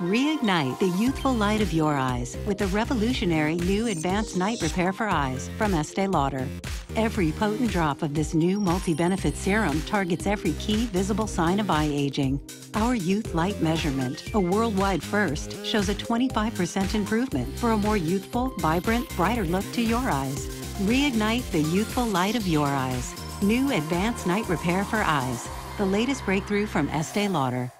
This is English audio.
Reignite the youthful light of your eyes with the revolutionary new Advanced Night Repair for Eyes from Estee Lauder. Every potent drop of this new multi-benefit serum targets every key visible sign of eye aging. Our Youth Light measurement, a worldwide first, shows a 25% improvement for a more youthful, vibrant, brighter look to your eyes. Reignite the youthful light of your eyes. New Advanced Night Repair for Eyes. The latest breakthrough from Estee Lauder.